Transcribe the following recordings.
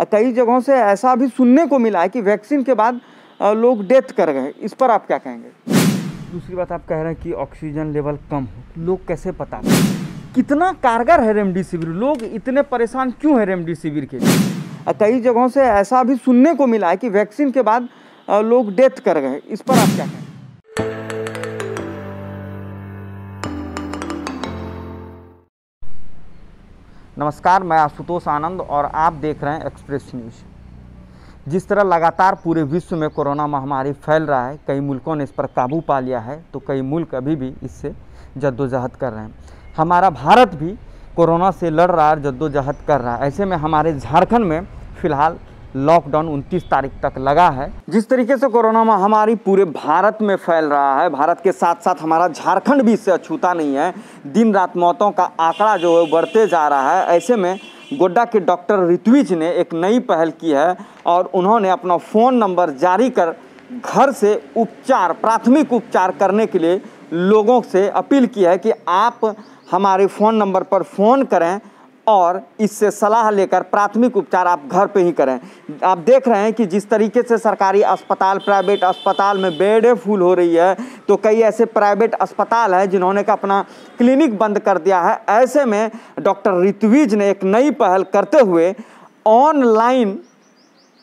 कई जगहों से ऐसा भी सुनने को मिला है कि वैक्सीन के बाद लोग डेथ कर गए इस पर आप क्या कहेंगे? दूसरी बात आप कह रहे हैं कि ऑक्सीजन लेवल कम हो लोग कैसे पता कितना कारगर है रेमडेसिविर? लोग इतने परेशान क्यों है रेमडेसिविर के लिए? कई जगहों से ऐसा भी सुनने को मिला है कि वैक्सीन के बाद लोग डेथ कर गए इस पर आप क्या कहें नमस्कार, मैं आशुतोष आनंद और आप देख रहे हैं एक्सप्रेस न्यूज़ जिस तरह लगातार पूरे विश्व में कोरोना महामारी फैल रहा है, कई मुल्कों ने इस पर काबू पा लिया है तो कई मुल्क अभी भी इससे जद्दोजहद कर रहे हैं। हमारा भारत भी कोरोना से लड़ रहा है जद्दोजहद कर रहा है। ऐसे में हमारे झारखंड में फ़िलहाल लॉकडाउन 29 तारीख तक लगा है। जिस तरीके से कोरोना महामारी पूरे भारत में फैल रहा है, भारत के साथ साथ हमारा झारखंड भी इससे अछूता नहीं है। दिन रात मौतों का आंकड़ा जो है बढ़ते जा रहा है। ऐसे में गोड्डा के डॉक्टर ऋत्विज ने एक नई पहल की है और उन्होंने अपना फ़ोन नंबर जारी कर घर से उपचार, प्राथमिक उपचार करने के लिए लोगों से अपील की है कि आप हमारे फ़ोन नंबर पर फ़ोन करें। और इससे सलाह लेकर प्राथमिक उपचार आप घर पे ही करें। आप देख रहे हैं कि जिस तरीके से सरकारी अस्पताल, प्राइवेट अस्पताल में बेडें फुल हो रही है तो कई ऐसे प्राइवेट अस्पताल हैं जिन्होंने का अपना क्लिनिक बंद कर दिया है। ऐसे में डॉक्टर ऋत्विज ने एक नई पहल करते हुए ऑनलाइन,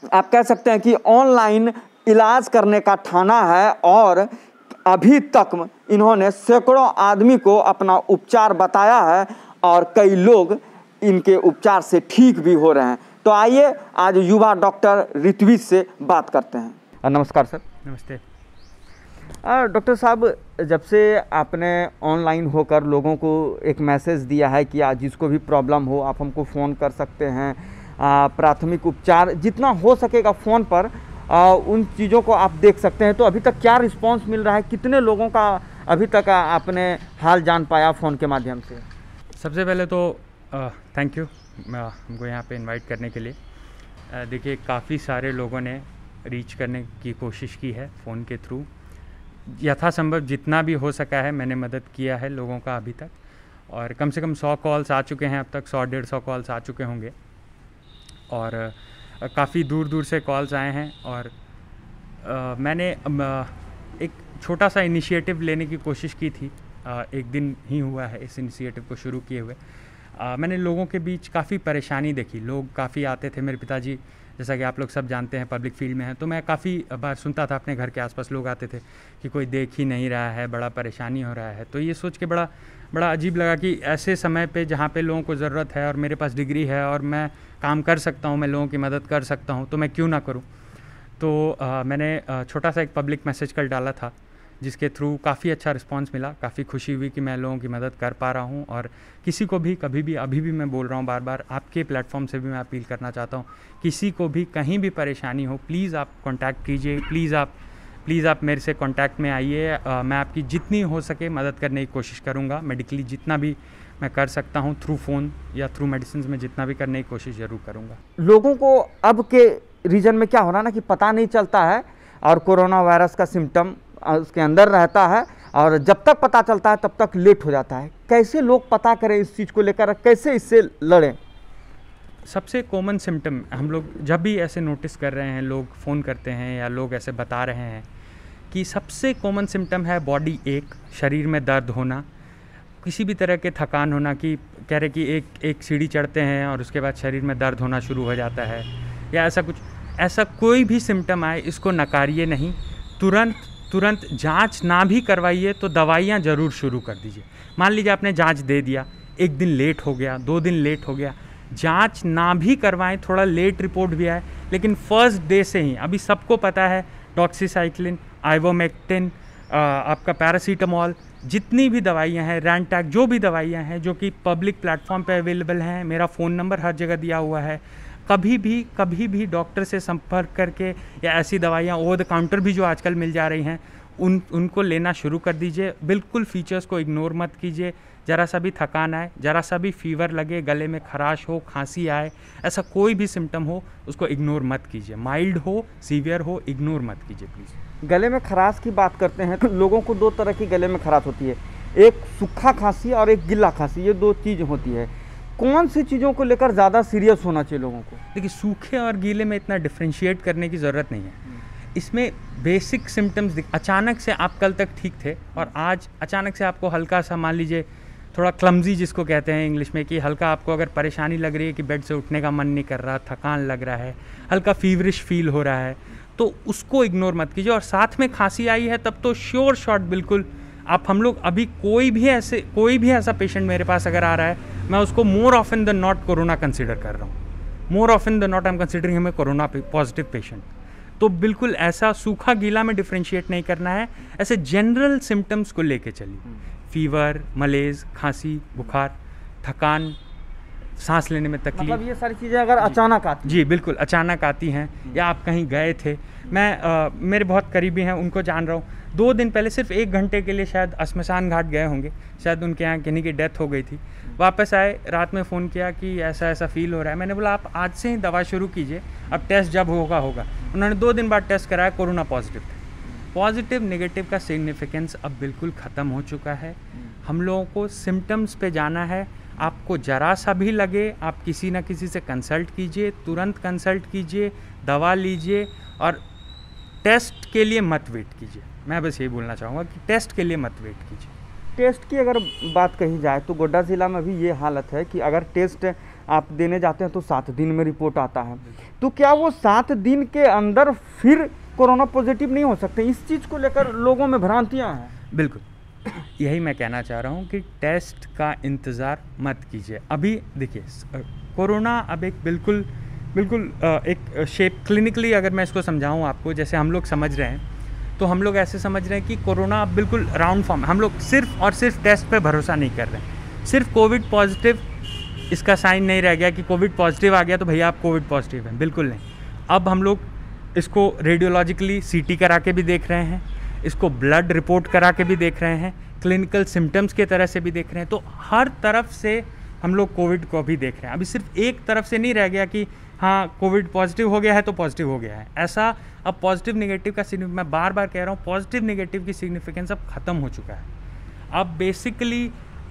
आप कह सकते हैं कि ऑनलाइन इलाज करने का ठाना है और अभी तक इन्होंने सैकड़ों आदमी को अपना उपचार बताया है और कई लोग इनके उपचार से ठीक भी हो रहे हैं। तो आइए आज युवा डॉक्टर ऋत्विज से बात करते हैं। नमस्कार सर। नमस्ते। डॉक्टर साहब जब से आपने ऑनलाइन होकर लोगों को एक मैसेज दिया है कि आज जिसको भी प्रॉब्लम हो आप हमको फ़ोन कर सकते हैं। प्राथमिक उपचार जितना हो सकेगा फ़ोन पर आ, उन चीज़ों को आप देख सकते हैं। तो अभी तक क्या रिस्पांस मिल रहा है? कितने लोगों का अभी तक आपने हाल जान पाया फ़ोन के माध्यम से? सबसे पहले तो थैंक यू हमको यहाँ पे इनवाइट करने के लिए। uh, देखिए काफ़ी सारे लोगों ने रीच करने की कोशिश की है फ़ोन के थ्रू यथासंभव जितना भी हो सका है मैंने मदद किया है लोगों का अभी तक। और कम से कम सौ कॉल्स आ चुके हैं अब तक सौ डेढ़ सौ कॉल्स आ चुके होंगे। और काफ़ी दूर दूर से कॉल्स आए हैं और आ, मैंने एक छोटा सा इनिशिएटिव लेने की कोशिश की थी। आ, एक दिन ही हुआ है इस इनिशिएटिव को शुरू किए हुए। आ, मैंने लोगों के बीच काफ़ी परेशानी देखी। लोग काफ़ी आते थे मेरे पिताजी जैसा कि आप लोग सब जानते हैं पब्लिक फ़ील्ड में हैं। तो मैं काफ़ी बार सुनता था अपने घर के आसपास लोग आते थे कि कोई देख ही नहीं रहा है बड़ा परेशानी हो रहा है। तो ये सोच के बड़ा बड़ा अजीब लगा कि ऐसे समय पे जहाँ पे लोगों को ज़रूरत है और मेरे पास डिग्री है और मैं काम कर सकता हूँ मैं लोगों की मदद कर सकता हूँ तो मैं क्यों ना करूँ? तो आ, मैंने छोटा सा एक पब्लिक मैसेज कल डाला था। जिसके थ्रू काफ़ी अच्छा रिस्पांस मिला। काफ़ी खुशी हुई कि मैं लोगों की मदद कर पा रहा हूँ और किसी को भी, कभी भी, अभी भी मैं बोल रहा हूँ बार बार आपके प्लेटफॉर्म से भी मैं अपील करना चाहता हूँ। किसी को भी कहीं भी परेशानी हो प्लीज़ आप कॉन्टैक्ट कीजिए प्लीज़ आप प्लीज़ आप मेरे से कॉन्टैक्ट में आइए। मैं आपकी जितनी हो सके मदद करने की कोशिश करूँगा। मेडिकली जितना भी मैं कर सकता हूँ थ्रू फ़ोन या थ्रू मेडिसिन में जितना भी करने की कोशिश ज़रूर करूँगा। लोगों को अब के रीजन में क्या हो रहा ना कि पता नहीं चलता है और कोरोना वायरस का सिम्टम उसके अंदर रहता है और जब तक पता चलता है तब तक लेट हो जाता है। कैसे लोग पता करें इस चीज़ को लेकर? कैसे इससे लड़ें? सबसे कॉमन सिम्टम हम लोग जब भी ऐसे नोटिस कर रहे हैं, लोग फ़ोन करते हैं या लोग ऐसे बता रहे हैं कि सबसे कॉमन सिम्टम है बॉडी एक, शरीर में दर्द होना, किसी भी तरह के थकान होना कि कह रहे कि एक एक सीढ़ी चढ़ते हैं और उसके बाद शरीर में दर्द होना शुरू हो जाता है या ऐसा कुछ, ऐसा कोई भी सिम्टम आए, इसको नकारिए नहीं। तुरंत तुरंत जाँच ना भी करवाइए तो दवाइयाँ ज़रूर शुरू कर दीजिए। मान लीजिए आपने जाँच दे दिया, एक दिन लेट हो गया, दो दिन लेट हो गया, जाँच ना भी करवाएँ, थोड़ा लेट रिपोर्ट भी आए, लेकिन फ़र्स्ट डे से ही, अभी सबको पता है डॉक्सीसाइक्लिन आइवोमेक्टिन आपका पैरासीटामॉल जितनी भी दवाइयाँ हैं रैंटैक जो भी दवाइयाँ हैं, जो कि पब्लिक प्लेटफॉर्म पे अवेलेबल हैं, मेरा फ़ोन नंबर हर जगह दिया हुआ है कभी भी कभी भी डॉक्टर से संपर्क करके या ऐसी दवाइयाँ, ओवर द काउंटर भी जो आजकल मिल जा रही हैं, उन, उनको लेना शुरू कर दीजिए। बिल्कुल फीचर्स को इग्नोर मत कीजिए। ज़रा सा भी थकान आए, ज़रा सा भी फीवर लगे, गले में खराश हो, खांसी आए, ऐसा कोई भी सिम्टम हो, उसको इग्नोर मत कीजिए। माइल्ड हो, सीवियर हो, इग्नोर मत कीजिए प्लीज़। गले में खराश की बात करते हैं तो लोगों को दो तरह की गले में खराश होती है। एक सूखा खांसी और एक गिल्ला खांसी, ये दो चीज़ होती है। कौन सी चीज़ों को लेकर ज़्यादा सीरियस होना चाहिए लोगों को? देखिए, सूखे और गीले में इतना डिफ्रेंशिएट करने की ज़रूरत नहीं है। इसमें बेसिक सिम्टम्स अचानक से आप कल तक ठीक थे और आज अचानक से आपको हल्का सा, मान लीजिए, थोड़ा क्लमजी जिसको कहते हैं इंग्लिश में, कि हल्का आपको अगर परेशानी लग रही है कि बेड से उठने का मन नहीं कर रहा, थकान लग रहा है, हल्का फीवरिश फील हो रहा है तो उसको इग्नोर मत कीजिए। और साथ में खांसी आई है, तब तो श्योर शॉट बिल्कुल आप हम लोग अभी कोई भी ऐसे कोई भी ऐसा पेशेंट मेरे पास अगर आ रहा है मैं उसको more often than not corona consider कर रहा हूँ। More often than not I am considering हमें कोरोना पॉजिटिव पेशेंट तो बिल्कुल ऐसा सूखा गीला में डिफ्रेंशिएट नहीं करना है ऐसे जनरल सिम्टम्स को लेके चलिए। फीवर मलेज खांसी बुखार थकान सांस लेने में तकलीफ़। मतलब ये सारी चीज़ें अगर अचानक आती जी बिल्कुल अचानक आती हैं या आप कहीं गए थे। मैं आ, मेरे बहुत करीबी हैं उनको जान रहा हूँ। दो दिन पहले सिर्फ़ एक घंटे के लिए शायद शमशान घाट गए होंगे। शायद उनके यहाँ किन्हीं की डेथ हो गई थी। वापस आए, रात में फ़ोन किया कि ऐसा ऐसा फील हो रहा है। मैंने बोला, आप आज से ही दवा शुरू कीजिए, अब टेस्ट जब होगा होगा। उन्होंने दो दिन बाद टेस्ट कराया, कोरोना पॉजिटिव थे। पॉजिटिव नेगेटिव का सिग्निफिकेंस अब बिल्कुल ख़त्म हो चुका है। हम लोगों को सिम्टम्स पे जाना है। आपको ज़रा सा भी लगे, आप किसी ना किसी से कंसल्ट कीजिए, तुरंत कंसल्ट कीजिए, दवा लीजिए और टेस्ट के लिए मत वेट कीजिए। मैं बस यही बोलना चाहूँगा कि टेस्ट के लिए मत वेट कीजिए। टेस्ट की अगर बात कही जाए तो गोड्डा ज़िला में भी ये हालत है कि अगर टेस्ट आप देने जाते हैं तो सात दिन में रिपोर्ट आता है। तो क्या वो सात दिन के अंदर फिर कोरोना पॉजिटिव नहीं हो सकते? इस चीज़ को लेकर लोगों में भ्रांतियाँ हैं। बिल्कुल। यही मैं कहना चाह रहा हूँ कि टेस्ट का इंतज़ार मत कीजिए। अभी देखिए कोरोना अब एक बिल्कुल बिल्कुल एक शेप क्लिनिकली अगर मैं इसको समझाऊँ आपको जैसे हम लोग समझ रहे हैं तो हम लोग ऐसे समझ रहे हैं कि कोरोना अब बिल्कुल राउंड फॉर्म हम लोग सिर्फ़ और सिर्फ़ टेस्ट पे भरोसा नहीं कर रहे हैं। सिर्फ़ कोविड पॉजिटिव इसका साइन नहीं रह गया कि कोविड पॉजिटिव आ गया तो भैया आप कोविड पॉजिटिव हैं। बिल्कुल नहीं। अब हम लोग इसको रेडियोलॉजिकली सीटी करा के भी देख रहे हैं। इसको ब्लड रिपोर्ट करा के भी देख रहे हैं। क्लिनिकल सिम्टम्स के तरह से भी देख रहे हैं। तो हर तरफ़ से हम लोग कोविड को भी देख रहे हैं। अभी सिर्फ़ एक तरफ़ से नहीं रह गया कि हाँ कोविड पॉजिटिव हो गया है तो पॉजिटिव हो गया है। ऐसा अब पॉजिटिव नेगेटिव का मैं बार बार कह रहा हूँ पॉजिटिव नेगेटिव की सिग्निफिकेंस अब ख़त्म हो चुका है। अब बेसिकली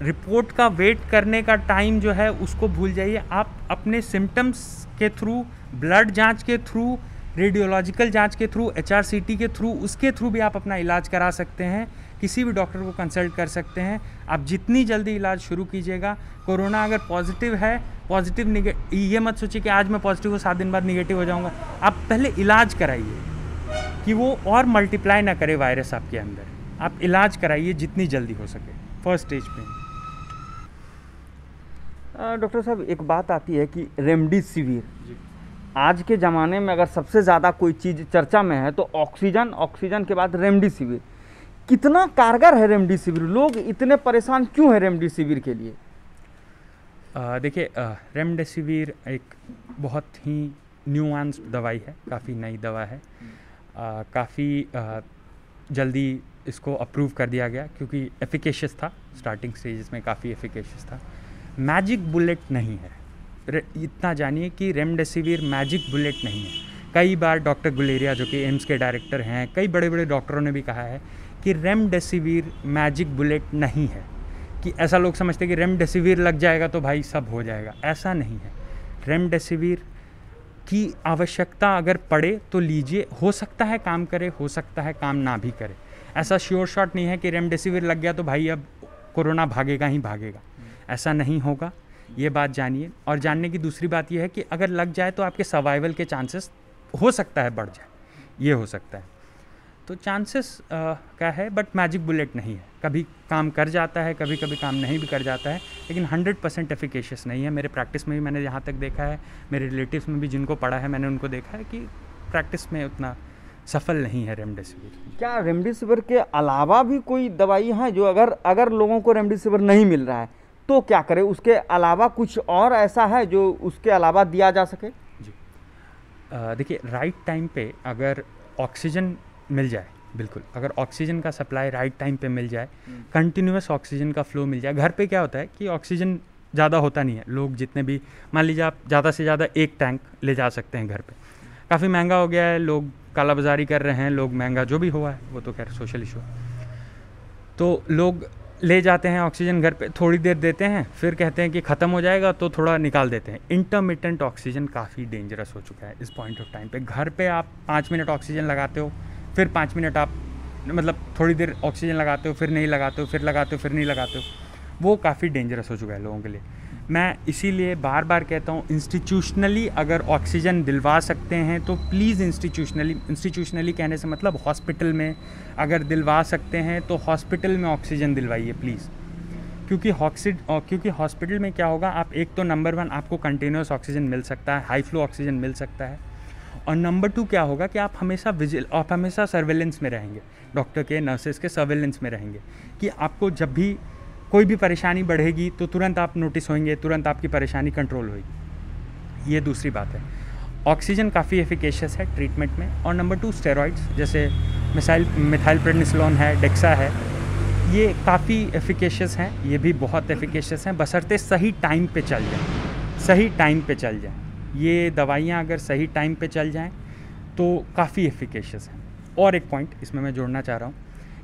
रिपोर्ट का वेट करने का टाइम जो है उसको भूल जाइए। आप अपने सिम्टम्स के थ्रू ब्लड जाँच के थ्रू रेडियोलॉजिकल जाँच के थ्रू एचआरसीटी के थ्रू उसके थ्रू भी आप अपना इलाज करा सकते हैं। किसी भी डॉक्टर को कंसल्ट कर सकते हैं। आप जितनी जल्दी इलाज शुरू कीजिएगा। कोरोना अगर पॉजिटिव है पॉजिटिव ये मत सोचिए कि आज मैं पॉजिटिव हूँ सात दिन बाद निगेटिव हो जाऊँगा। आप पहले इलाज कराइए कि वो और मल्टीप्लाई ना करे वायरस आपके अंदर। आप इलाज कराइए जितनी जल्दी हो सके फ़र्स्ट स्टेज पे। डॉक्टर साहब एक बात आती है कि रेमडेसिविर आज के ज़माने में अगर सबसे ज़्यादा कोई चीज़ चर्चा में है तो ऑक्सीजन ऑक्सीजन के बाद रेमडेसिविर। कितना कारगर है रेमडेसिविर? लोग इतने परेशान क्यों है रेमडेसिविर के लिए? देखिए रेमडेसिविर एक बहुत ही न्यूआंस दवाई है, काफ़ी नई दवा है। काफ़ी जल्दी इसको अप्रूव कर दिया गया क्योंकि एफिकेशियस था स्टार्टिंग स्टेजेस में काफ़ी एफिकेशियस था। मैजिक बुलेट नहीं है। इतना जानिए कि रेमडेसिविर मैजिक बुलेट नहीं है। कई बार डॉक्टर गुलेरिया, जो कि एम्स के डायरेक्टर हैं, कई बड़े बड़े डॉक्टरों ने भी कहा है कि रेमडेसिविर मैजिक बुलेट नहीं है। कि ऐसा लोग समझते हैं कि रेमडेसिविर लग जाएगा तो भाई सब हो जाएगा। ऐसा नहीं है। रेमडेसिविर की आवश्यकता अगर पड़े तो लीजिए। हो सकता है काम करे, हो सकता है काम ना भी करे। ऐसा श्योर शॉट नहीं है कि रेमडेसिविर लग गया तो भाई अब कोरोना भागेगा ही भागेगा। ऐसा नहीं होगा। ये बात जानिए। और जानने की दूसरी बात यह है कि अगर लग जाए तो आपके सर्वाइवल के चांसेस हो सकता है बढ़ जाए। ये हो सकता है। तो चांसेस क्या है? बट मैजिक बुलेट नहीं है। कभी काम कर जाता है कभी कभी काम नहीं भी कर जाता है लेकिन हंड्रेड परसेंट एफिकेशियस नहीं है। मेरे प्रैक्टिस में भी मैंने यहाँ तक देखा है मेरे रिलेटिव्स में भी जिनको पढ़ा है मैंने उनको देखा है कि प्रैक्टिस में उतना सफल नहीं है रेमडेसिविर क्या रेमडेसिविर के अलावा भी कोई दवाई है जो अगर अगर लोगों को रेमडेसिविर नहीं मिल रहा है तो क्या करें? उसके अलावा कुछ और ऐसा है जो उसके अलावा दिया जा सके? जी। देखिए राइट टाइम पे अगर ऑक्सीजन मिल जाए बिल्कुल। अगर ऑक्सीजन का सप्लाई राइट टाइम पे मिल जाए कंटिन्यूस ऑक्सीजन का फ्लो मिल जाए घर पे क्या होता है कि ऑक्सीजन ज़्यादा होता नहीं है। लोग जितने भी मान लीजिए आप ज़्यादा से ज़्यादा एक टैंक ले जा सकते हैं घर पे। काफ़ी महँगा हो गया है लोग कालाबाजारी कर रहे हैं लोग महँगा जो भी हुआ है वो तो खैर सोशल इशू तो लोग ले जाते हैं ऑक्सीजन घर पे थोड़ी देर देते हैं फिर कहते हैं कि ख़त्म हो जाएगा तो थोड़ा निकाल देते हैं। इंटरमीडियंट ऑक्सीजन काफ़ी डेंजरस हो चुका है इस पॉइंट ऑफ़ टाइम पे। घर पे आप पाँच मिनट ऑक्सीजन लगाते हो फिर पाँच मिनट आप मतलब थोड़ी देर ऑक्सीजन लगाते हो, फिर नहीं लगाते हो, फिर लगाते हो, फिर नहीं लगाते हो, वो काफ़ी डेंजरस हो चुका है लोगों के लिए। मैं इसीलिए बार बार कहता हूँ इंस्टीट्यूशनली अगर ऑक्सीजन दिलवा सकते हैं तो प्लीज़ इंस्टीट्यूशनली इंस्टीट्यूशनली कहने से मतलब हॉस्पिटल में अगर दिलवा सकते हैं तो हॉस्पिटल में ऑक्सीजन दिलवाइए प्लीज़ क्योंकि हॉक्सीड क्योंकि हॉस्पिटल में क्या होगा, आप एक तो नंबर वन आपको कंटिन्यूस ऑक्सीजन मिल सकता है हाई फ्लो ऑक्सीजन मिल सकता है। और नंबर टू क्या होगा कि आप हमेशा विजिल आप हमेशा सर्वेलेंस में रहेंगे। डॉक्टर के नर्सेज के सर्वेलेंस में रहेंगे कि आपको जब भी कोई भी परेशानी बढ़ेगी तो तुरंत आप नोटिस होंगे, तुरंत आपकी परेशानी कंट्रोल होगी। ये दूसरी बात है। ऑक्सीजन काफ़ी एफिकेशियस है ट्रीटमेंट में। और नंबर टू स्टेरॉइड्स जैसे मिसाइल मिथाइल प्रेडनिसलोन है डेक्सा है, ये काफ़ी एफिकेशियस हैं, ये भी बहुत एफिकेशियस हैं। बसरते सही टाइम पे चल जाएँ, सही टाइम पे चल जाएँ। ये दवाइयाँ अगर सही टाइम पे चल जाएँ तो काफ़ी एफिकेशियस हैं। और एक पॉइंट इसमें मैं जोड़ना चाह रहा हूँ।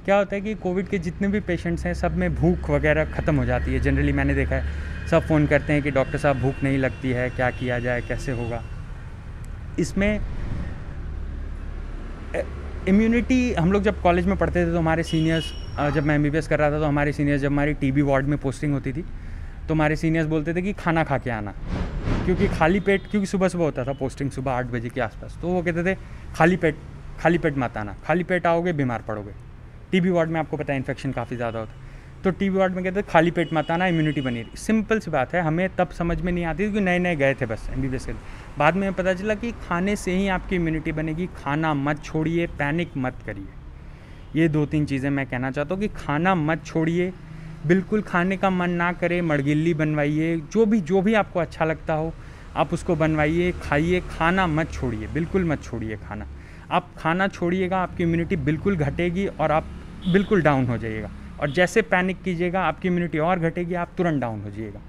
क्या होता है कि कोविड के जितने भी पेशेंट्स हैं, सब में भूख वगैरह ख़त्म हो जाती है। जनरली मैंने देखा है, सब फ़ोन करते हैं कि डॉक्टर साहब, भूख नहीं लगती है, क्या किया जाए, कैसे होगा? इसमें इम्यूनिटी हम लोग जब कॉलेज में पढ़ते थे तो हमारे सीनियर्स जब मैं एमबीबीएस कर रहा था तो हमारे सीनियर्स जब हमारी टीबी वार्ड में पोस्टिंग होती थी तो हमारे सीनियर्स बोलते थे कि खाना खा के आना। क्योंकि खाली पेट, क्योंकि सुबह सुबह होता था पोस्टिंग सुबह आठ बजे के आसपास। तो वो कहते थे, खाली पेट खाली पेट मत आना। खाली पेट आओगे, बीमार पड़ोगे। टीबी वार्ड में आपको पता है इन्फेक्शन काफ़ी ज़्यादा होता तो टीबी वार्ड में कहते थे, खाली पेट मत आना इम्यूनिटी बनी रही। सिंपल सी बात है, हमें तब समझ में नहीं आती क्योंकि नए नए गए थे बस एम बी के बाद में पता चला कि खाने से ही आपकी इम्यूनिटी बनेगी, खाना मत छोड़िए पैनिक मत करिए। ये दो तीन चीज़ें मैं कहना चाहता हूँ कि खाना मत छोड़िए बिल्कुल खाने का मन ना करे मड़गिल्ली बनवाइए, जो भी जो भी आपको अच्छा लगता हो, आप उसको बनवाइए, खाइए, खाना मत छोड़िए, बिल्कुल मत छोड़िए खाना। आप खाना छोड़िएगा, आपकी इम्यूनिटी बिल्कुल घटेगी और आप बिल्कुल डाउन हो जाइएगा। और जैसे पैनिक कीजिएगा, आपकी इम्यूनिटी और घटेगी, आप तुरंत डाउन हो जाइएगा।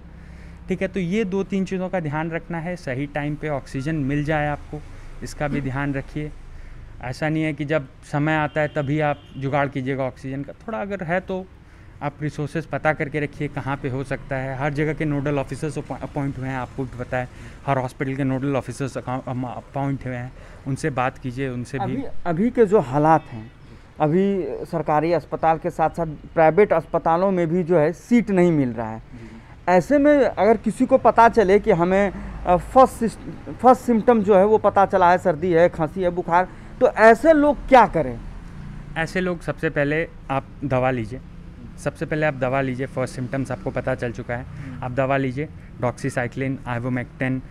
ठीक है तो ये दो तीन चीज़ों का ध्यान रखना है, सही टाइम पे ऑक्सीजन मिल जाए आपको, इसका भी ध्यान रखिए। ऐसा नहीं है कि जब समय आता है तभी आप जुगाड़ कीजिएगा ऑक्सीजन का, थोड़ा अगर है तो आप रिसोर्सेज पता करके रखिए कहाँ पे हो सकता है। हर जगह के नोडल ऑफिसर्स अपॉइंट हुए हैं आपको भी पता है। हर हॉस्पिटल के नोडल ऑफिसर्स अपॉइंट हुए हैं। उनसे बात कीजिए उनसे अभी भी अभी के जो हालात हैं अभी सरकारी अस्पताल के साथ साथ प्राइवेट अस्पतालों में भी जो है सीट नहीं मिल रहा है। ऐसे में अगर किसी को पता चले कि हमें फ़र्स्ट फ़र्स्ट सिम्टम जो है वो पता चला है सर्दी है खांसी है बुखार तो ऐसे लोग क्या करें? ऐसे लोग सबसे पहले आप दवा लीजिए। सबसे पहले आप दवा लीजिए फ़र्स्ट सिम्टम्स आपको पता चल चुका है। आप दवा लीजिए doxycycline ivermectin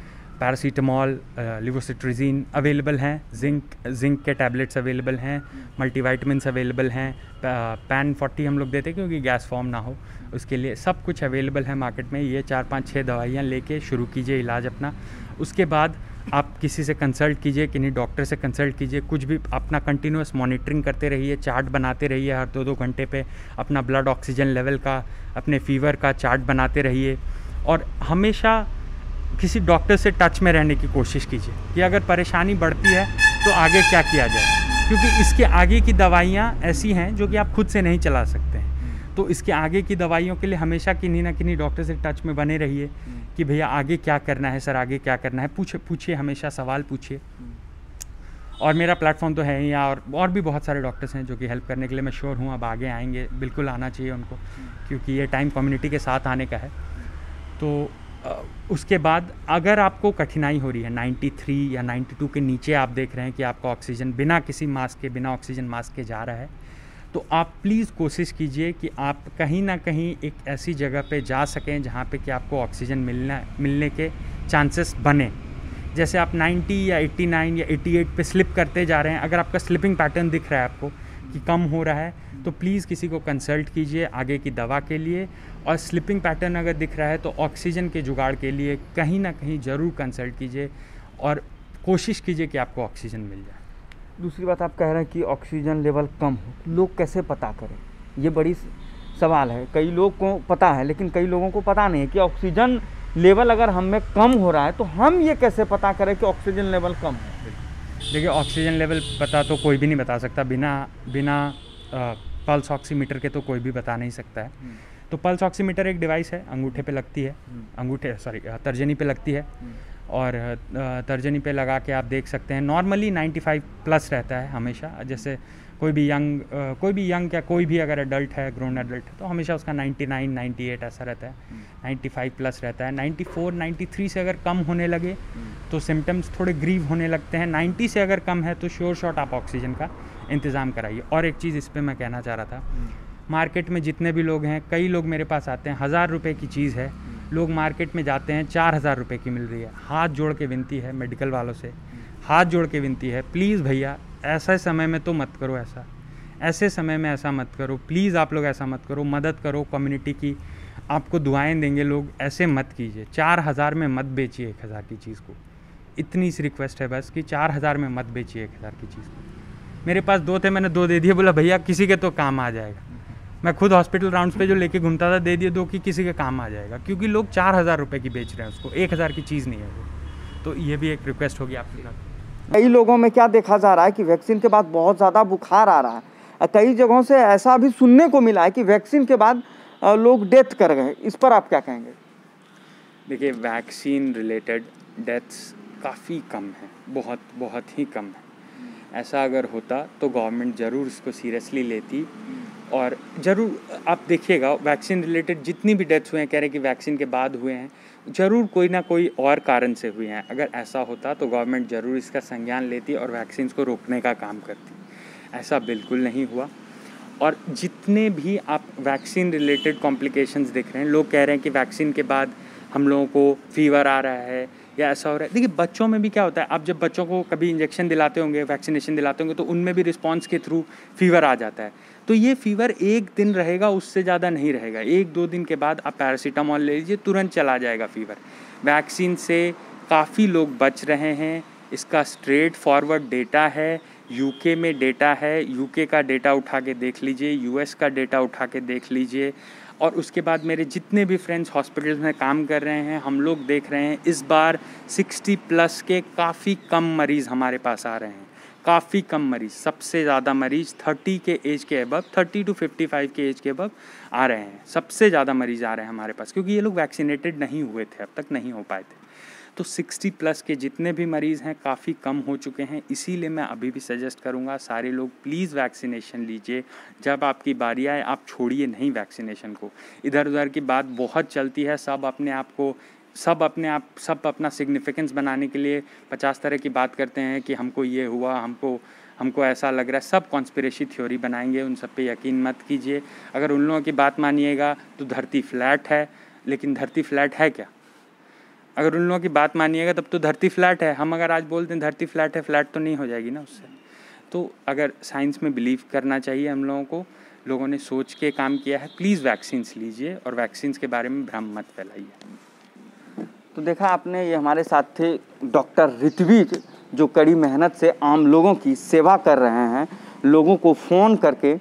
paracetamol levocetirizine available हैं जिंक जिंक के टैबलेट्स अवेलेबल हैं मल्टीवाइटमिनस अवेलेबल हैं पैन फोर्टी हम लोग देते हैं क्योंकि गैस फॉर्म ना हो। उसके लिए सब कुछ अवेलेबल है मार्केट में। ये चार पाँच छः दवाइयाँ लेके शुरू कीजिए इलाज अपना। उसके बाद आप किसी से कंसल्ट कीजिए किन्हीं डॉक्टर से कंसल्ट कीजिए, कुछ भी अपना कंटिन्यूस मॉनिटरिंग करते रहिए चार्ट बनाते रहिए हर दो दो घंटे पे, अपना ब्लड ऑक्सीजन लेवल का, अपने फीवर का चार्ट बनाते रहिए और हमेशा किसी डॉक्टर से टच में रहने की कोशिश कीजिए कि अगर परेशानी बढ़ती है तो आगे क्या किया जाए? क्योंकि इसके आगे की दवाइयाँ ऐसी हैं जो कि आप खुद से नहीं चला सकते हैं। तो इसके आगे की दवाइयों के लिए हमेशा किन्हीं ना किन्हीं डॉक्टर से टच में बने रहिए। कि भैया आगे क्या करना है, सर आगे क्या करना है? पूछे, पूछिए, हमेशा सवाल पूछिए। और मेरा प्लेटफॉर्म तो है ही यहाँ और और भी बहुत सारे डॉक्टर्स हैं जो कि हेल्प करने के लिए मैं श्योर हूँ अब आगे आएँगे, बिल्कुल आना चाहिए उनको, क्योंकि ये टाइम कम्युनिटी के साथ आने का है। तो उसके बाद अगर आपको कठिनाई हो रही है 93 या 92 के नीचे आप देख रहे हैं कि आपका ऑक्सीजन बिना किसी मास्क के, बिना ऑक्सीजन मास्क के जा रहा है तो आप प्लीज़ कोशिश कीजिए कि आप कहीं ना कहीं एक ऐसी जगह पे जा सकें जहाँ पे कि आपको ऑक्सीजन मिलना, मिलने के चांसेस बने। जैसे आप 90 या 89 या 88 पे स्लिप करते जा रहे हैं, अगर आपका स्लिपिंग पैटर्न दिख रहा है आपको कि कम हो रहा है तो प्लीज़ किसी को कंसल्ट कीजिए आगे की दवा के लिए। और स्लिपिंग पैटर्न अगर दिख रहा है तो ऑक्सीजन के जुगाड़ के लिए कहीं ना कहीं ज़रूर कंसल्ट कीजिए और कोशिश कीजिए कि आपको ऑक्सीजन मिल जाए। दूसरी बात आप कह रहे हैं कि ऑक्सीजन लेवल कम हो लोग कैसे पता करें? ये बड़ी सवाल है। कई लोग को पता है लेकिन कई लोगों को पता नहीं है कि ऑक्सीजन लेवल अगर हम में कम हो रहा है तो हम ये कैसे पता करें कि ऑक्सीजन लेवल कम है? देखिए ऑक्सीजन लेवल पता तो कोई भी नहीं बता सकता। बिना बिना पल्स ऑक्सीमीटर के तो कोई भी बता नहीं सकता है। तो पल्स ऑक्सीमीटर एक डिवाइस है अंगूठे पे लगती है। अंगूठे सॉरी तर्जनी पे लगती है। और तर्जनी पे लगा के आप देख सकते हैं। नॉर्मली 95 प्लस रहता है हमेशा। जैसे कोई भी यंग कोई भी यंग या कोई भी अगर एडल्ट है ग्रोन एडल्ट है तो हमेशा उसका 99 98 ऐसा रहता है। 95 प्लस रहता है। 94 93 से अगर कम होने लगे तो सिम्टम्स थोड़े ग्रीव होने लगते हैं। 90 से अगर कम है तो श्योर शॉट आप ऑक्सीजन का इंतज़ाम कराइए। और एक चीज़ इस पर मैं कहना चाह रहा था। मार्केट में जितने भी लोग हैं कई लोग मेरे पास आते हैं। हज़ार रुपये की चीज़ है। लोग मार्केट में जाते हैं, चार हज़ार रुपये की मिल रही है। हाथ जोड़ के विनती है मेडिकल वालों से। हाथ जोड़ के विनती है, प्लीज़ भैया, ऐसे समय में तो मत करो ऐसा। ऐसे समय में ऐसा मत करो। प्लीज़ आप लोग ऐसा मत करो। मदद करो कम्युनिटी की। आपको दुआएँ देंगे लोग। ऐसे मत कीजिए। चार हज़ार में मत बेचिए एक हज़ार की चीज़ को। इतनी सी रिक्वेस्ट है बस कि चार हज़ार में मत बेचिए एक हज़ार की चीज़ को। मेरे पास दो थे, मैंने दो दे दिए। बोला, भैया, किसी के तो काम आ जाएगा। मैं खुद हॉस्पिटल राउंड्स पे जो लेके घूमता था दे दिए दो कि किसी के काम आ जाएगा। क्योंकि लोग चार हज़ार रुपये की बेच रहे हैं उसको एक हज़ार की चीज़ नहीं है वो। तो ये भी एक रिक्वेस्ट होगी आपके साथ। कई लोगों में क्या देखा जा रहा है कि वैक्सीन के बाद बहुत ज़्यादा बुखार आ रहा है। और कई जगहों से ऐसा भी सुनने को मिला है कि वैक्सीन के बाद लोग डेथ कर गए इस पर आप क्या कहेंगे? देखिए वैक्सीन रिलेटेड डेथ्स काफ़ी कम है बहुत बहुत ही कम है। ऐसा अगर होता तो गवर्नमेंट ज़रूर इसको सीरियसली लेती। और ज़रूर, आप देखिएगा, वैक्सीन रिलेटेड जितनी भी डेथ्स हुए हैं, कह रहे हैं कि वैक्सीन के बाद हुए हैं, ज़रूर कोई ना कोई और कारण से हुए हैं। अगर ऐसा होता तो गवर्नमेंट ज़रूर इसका संज्ञान लेती और वैक्सीन को रोकने का काम करती। ऐसा बिल्कुल नहीं हुआ। और जितने भी आप वैक्सीन रिलेटेड कॉम्प्लिकेशंस देख रहे हैं, लोग कह रहे हैं कि वैक्सीन के बाद हम लोगों को फीवर आ रहा है या ऐसा हो रहा है? देखिए, बच्चों में भी क्या होता है, आप जब बच्चों को कभी इंजेक्शन दिलाते होंगे वैक्सीनेशन दिलाते होंगे तो उनमें भी रिस्पॉन्स के थ्रू फीवर आ जाता है। तो ये फीवर एक दिन रहेगा, उससे ज़्यादा नहीं रहेगा। एक दो दिन के बाद आप पैरासीटामॉल ले लीजिए, तुरंत चला जाएगा फीवर वैक्सीन से काफ़ी लोग बच रहे हैं। इसका स्ट्रेट फॉरवर्ड डेटा है यूके में डेटा है। यूके का डेटा उठा के देख लीजिए यूएस का डेटा उठा के देख लीजिए। और उसके बाद मेरे जितने भी फ्रेंड्स हॉस्पिटल्स में काम कर रहे हैं, हम लोग देख रहे हैं, इस बार 60 प्लस के काफ़ी कम मरीज़ हमारे पास आ रहे हैं। काफ़ी कम मरीज़, सबसे ज़्यादा मरीज़ 30 के एज के अबव 30 टू 55 के एज के अबव आ रहे हैं। सबसे ज़्यादा मरीज़ आ रहे हैं हमारे पास, क्योंकि ये लोग वैक्सीनेटेड नहीं हुए थे, अब तक नहीं हो पाए थे। तो 60 प्लस के जितने भी मरीज़ हैं, काफ़ी कम हो चुके हैं। इसीलिए मैं अभी भी सजेस्ट करूँगा, सारे लोग प्लीज़ वैक्सीनेशन लीजिए। जब आपकी बारी आए, आप छोड़िए नहीं वैक्सीनेशन को। इधर उधर की बात बहुत चलती है, सब अपने आप को, सब अपने आप, सब अपना सिग्निफिकेंस बनाने के लिए पचास तरह की बात करते हैं कि हमको ये हुआ, हमको हमको ऐसा लग रहा है। सब कॉन्स्पिरेसी थ्योरी बनाएँगे, उन सब पे यकीन मत कीजिए। अगर उन लोगों की बात मानिएगा तो धरती फ्लैट है। लेकिन धरती फ्लैट है क्या? अगर उन लोगों की बात मानिएगा, तब तो धरती फ्लैट है। हम अगर आज बोलते हैं धरती फ्लैट है, फ्लैट तो नहीं हो जाएगी ना उससे। तो अगर साइंस में बिलीव करना चाहिए हम लोगों को, लोगों ने सोच के काम किया है, प्लीज़ वैक्सीन्स लीजिए और वैक्सीन्स के बारे में भ्रम मत फैलाइए। तो देखा आपने, ये हमारे साथ थे डॉक्टर ऋत्विज, जो कड़ी मेहनत से आम लोगों की सेवा कर रहे हैं, लोगों को फ़ोन करके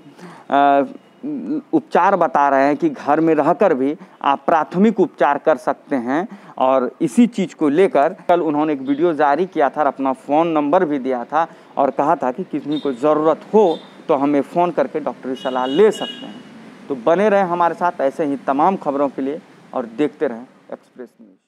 उपचार बता रहे हैं कि घर में रहकर भी आप प्राथमिक उपचार कर सकते हैं और इसी चीज़ को लेकर कल उन्होंने एक वीडियो जारी किया था और अपना फ़ोन नंबर भी दिया था और कहा था कि किसी को ज़रूरत हो तो हमें फ़ोन करके डॉक्टरी सलाह ले सकते हैं। तो बने रहें हमारे साथ ऐसे ही तमाम खबरों के लिए और देखते रहें एक्सप्रेस न्यूज़